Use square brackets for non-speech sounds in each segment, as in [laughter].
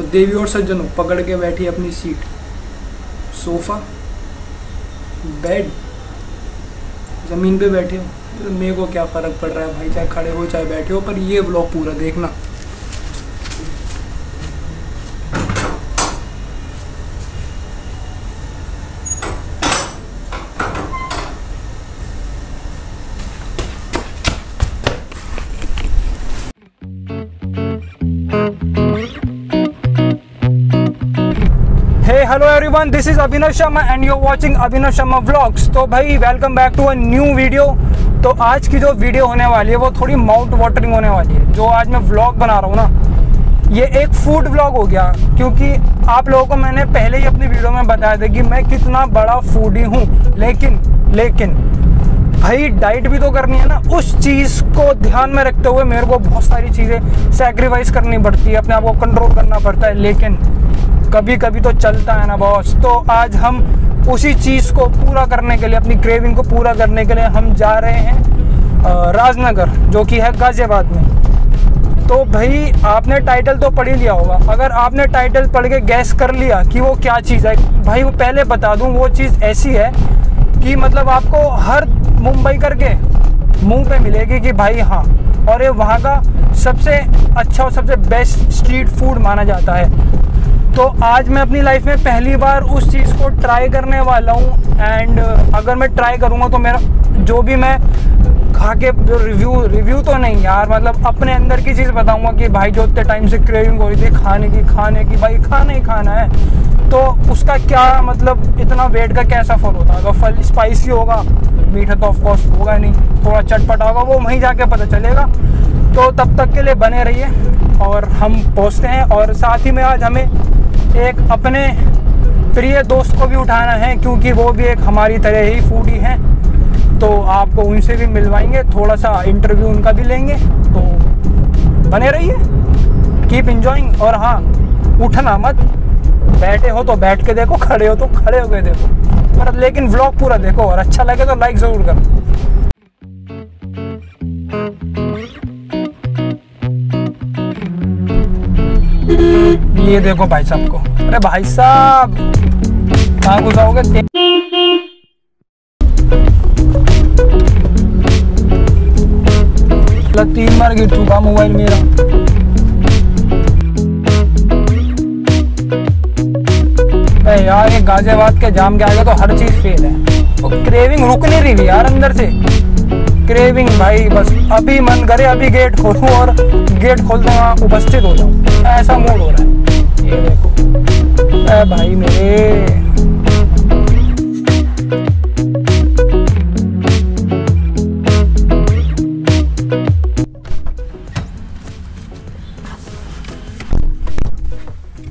तो देवी और सज्जनों पकड़ के बैठी अपनी सीट। सोफ़ा, बेड, ज़मीन पे बैठे हो। तो मेरे को क्या फ़र्क पड़ रहा है भाई? चाहे खड़े हो, चाहे बैठे हो, पर ये ब्लॉग पूरा देखना। Hello everyone this is Abhinav Sharma and you watching Abhinav Sharma vlogs तो भाई welcome back to a new video तो आज की जो वीडियो होने वाली है, वो थोड़ी माउंट वाटरिंग होने वाली है, जो आज मैं व्लॉग बना रहा हूँ ना। ये एक फ़ूड व्लॉग हो गया, क्योंकि आप लोगों को मैंने पहले ही अपनी वीडियो में बताया था कि मैं कितना बड़ा फूडी हूँ। लेकिन लेकिन, भाई डाइट भी तो करनी है ना, उस चीज़ को ध्यान में रखते हुए मेरे को बहुत सारी चीज़ें सेक्रीफाइस करनी पड़ती है, अपने आप को कंट्रोल करना पड़ता है, लेकिन कभी कभी तो चलता है ना बॉस तो आज हम उसी चीज़ को पूरा करने के लिए, अपनी क्रेविंग को पूरा करने के लिए हम जा रहे हैं राजनगर, जो कि है गाजियाबाद में। तो भाई, आपने टाइटल तो पढ़ ही लिया होगा। अगर आपने टाइटल पढ़ के गैस कर लिया कि वो क्या चीज़ है, भाई, वो पहले बता दूँ, वो चीज़ ऐसी है कि मतलब आपको हर मुंबई करके मुँह पे मिलेगी कि भाई हाँ और ये वहाँ का सबसे अच्छा और सबसे बेस्ट स्ट्रीट फ़ूड माना जाता है। तो आज मैं अपनी लाइफ में पहली बार उस चीज़ को ट्राई करने वाला हूँ एंड अगर मैं ट्राई करूँगा तो मेरा, जो भी मैं खा के जो रिव्यू रिव्यू तो नहीं यार मतलब अपने अंदर की चीज़ बताऊँगा कि भाई जो उतने टाइम से क्रेविंग हो रही थी खाने की खाने की, भाई खाना ही खाना है। तो उसका क्या मतलब इतना वेट का कैसा फल होता? है अगर फल स्पाइसी होगा, मीठा तो ऑफकोर्स होगा नहीं, थोड़ा चटपटा होगा, वो वहीं जाके पता चलेगा। तो तब तक के लिए बने रहिए, और हम पहुँचते हैं, और साथ ही में आज हमें एक अपने प्रिय दोस्त को भी उठाना है, क्योंकि वो भी एक हमारी तरह ही फूडी हैं। तो आपको उनसे भी मिलवाएँगे थोड़ा सा इंटरव्यू उनका भी लेंगे। तो बने रहिए कीप इंजॉइंग और हाँ उठना मत। बैठे हो तो बैठ के देखो, खड़े हो तो खड़े होके देखो। पर लेकिन व्लॉग पूरा देखो, और अच्छा लगे तो लाइक ज़रूर करो। ये देखो भाई साहब को। अरे भाई साहब, कहाँ साला तीन बार गिर चुका मोबाइल मेरा। यार, ये गाजियाबाद के जाम के आगे तो हर चीज़ फेल है। वो क्रेविंग रुक नहीं रही यार अंदर से। क्रेविंग भाई, बस अभी मन करे, अभी गेट खोलूं और गेट खोलते उपस्थित हो जाऊँ। ऐसा मूड हो रहा है। ये देखो अरे भाई मेरे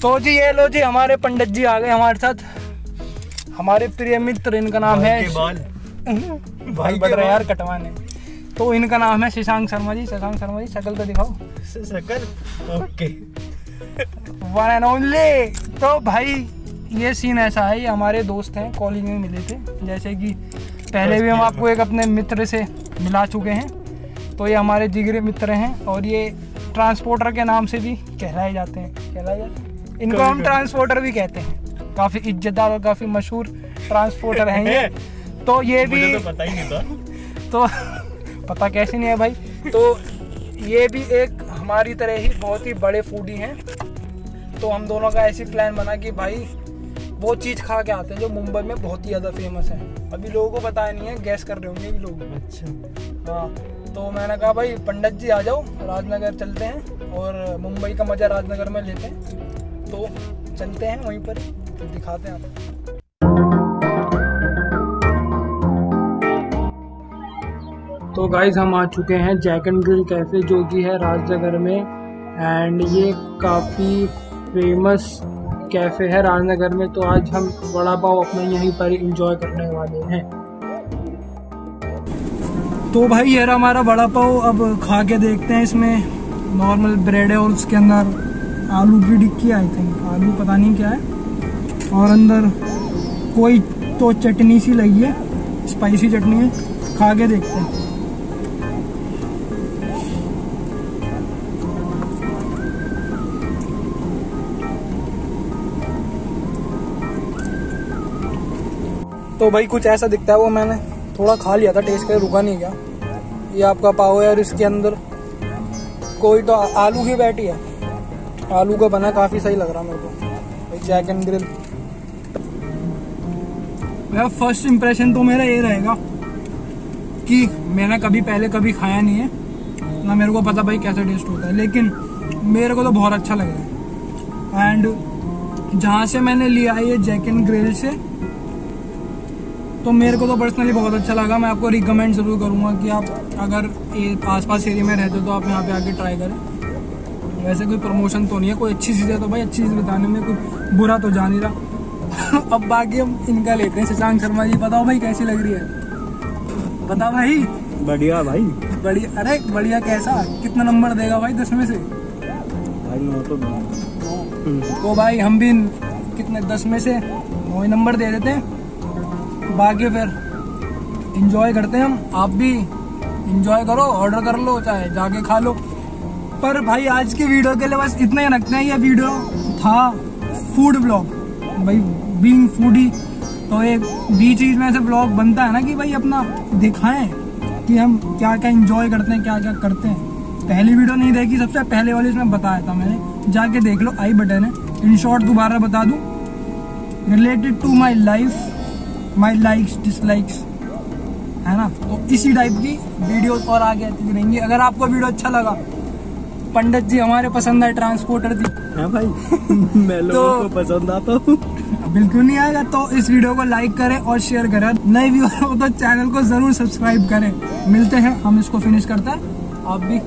तो जी ये लो जी हमारे पंडित जी आ गए हमारे साथ। हमारे प्रिय मित्र इनका नाम है [laughs] भाई बाल। यार कटवाने। तो इनका नाम है शशांक शर्मा जी। शशांक शर्मा जी शक्ल तो दिखाओ। शकल? ओके। वन एंड ओनली तो भाई ये सीन ऐसा है ये हमारे दोस्त हैं कॉलेज में मिले थे। जैसे कि पहले भी हम आपको एक अपने मित्र से मिला चुके हैं। तो ये हमारे जिगरे मित्र हैं और ये ट्रांसपोर्टर के नाम से भी कहलाए जाते हैं। कहलाए जाते हैं? इनको हम ट्रांसपोर्टर भी कहते हैं। काफ़ी इज्जतदार और काफ़ी मशहूर ट्रांसपोर्टर हैं ये। [laughs] तो ये भी तो पता ही नहीं था। [laughs] तो पता कैसे नहीं है भाई? तो ये भी एक हमारी तरह ही बहुत ही बड़े फूडी हैं। तो हम दोनों का ऐसी प्लान बना कि भाई वो चीज़ खा के आते हैं जो मुंबई में बहुत ही ज़्यादा फ़ेमस है। अभी लोगों को पता नहीं है गैस कर रहे होंगे भी लोग। अच्छा। हाँ तो मैंने कहा भाई पंडित जी आ जाओ राजनगर चलते हैं और मुंबई का मज़ा राजनगर में लेते हैं। तो चलते हैं वहीं पर तो दिखाते हैं आपको। तो गाइज़ हम आ चुके हैं जैक एंड ग्रिल कैफ़े जो कि है राजनगर में। एंड ये काफ़ी फ़ेमस कैफ़े है राजनगर में तो आज हम वड़ा पाव अपने यहीं पर इंजॉय करने वाले हैं। तो भाई यार हमारा वड़ा पाव। अब खा के देखते हैं इसमें। नॉर्मल ब्रेड है और उसके अंदर आलू की टिक्की आई थिंक आलू पता नहीं क्या है। और अंदर कोई तो चटनी सी लगी है स्पाइसी चटनी है। खा के देखते हैं। भाई, कुछ ऐसा दिखता है वो मैंने थोड़ा खा लिया था टेस्ट कर रुका नहीं गया। ये आपका पाव है और इसके अंदर कोई तो आलू की बैठी है। आलू का बना काफ़ी सही लग रहा मेरे को। भाई जैक एंड ग्रिल मेरा फ़र्स्ट इम्प्रेशन तो मेरा ये रहेगा कि मैंने कभी पहले कभी खाया नहीं है। ना मेरे को पता भाई कैसा टेस्ट होता है, लेकिन मेरे को तो बहुत अच्छा लग रहा है। एंड जहाँ से मैंने लिया है ये जैक एंड ग्रिल से तो मेरे को तो पर्सनली बहुत अच्छा लगा। मैं आपको रिकमेंड ज़रूर करूँगा कि आप अगर ये आसपास एरिया में रहते हो तो आप यहाँ पे आके ट्राई करें। वैसे कोई प्रमोशन तो नहीं है कोई अच्छी चीज़ है तो भाई अच्छी चीज़ बताने में कोई बुरा तो जा नहीं रहा। [laughs] अब बाकी हम इनका लेते हैं। शशांक शर्मा जी बताओ भाई कैसी लग रही है? बताओ भाई। बढ़िया भाई। बढ़िया अरे बढ़िया कैसा? कितना नंबर देगा भाई दस में से? भाई मैं तो तो भाई हम भी कितने दस में से नौ नंबर दे देते हैं। बाकी फिर इंजॉय करते हैं हम। आप भी इंजॉय करो ऑर्डर कर लो, चाहे जाके खा लो। पर भाई, आज की वीडियो के लिए बस इतना ही रखते हैं। ये वीडियो था फ़ूड ब्लॉग भाई बीइंग फूडी तो एक बीच बीच में ऐसे ब्लॉग बनता है ना कि भाई अपना दिखाएँ कि हम क्या क्या इंजॉय करते हैं क्या क्या करते हैं। पहली वीडियो नहीं देखी, सबसे पहले वाली इसमें बताया था मैंने। जाके देख लो आई बटन है। इन शॉर्ट दोबारा बता दूँ। Related to my life my likes dislikes है ना? तो इसी टाइप की वीडियोस और आगे आती रहेंगी। अगर आपको वीडियो अच्छा लगा पंडित जी हमारे पसंद है ट्रांसपोर्टर जी। हाँ भाई [laughs] मैं लोगों तो- को पसंद आता हूँ। बिल्कुल नहीं आएगा तो इस वीडियो को लाइक करें और शेयर करें। नए व्यूअर हो तो चैनल को ज़रूर सब्सक्राइब करें। मिलते हैं हम इसको फिनिश करते हैं। आप भी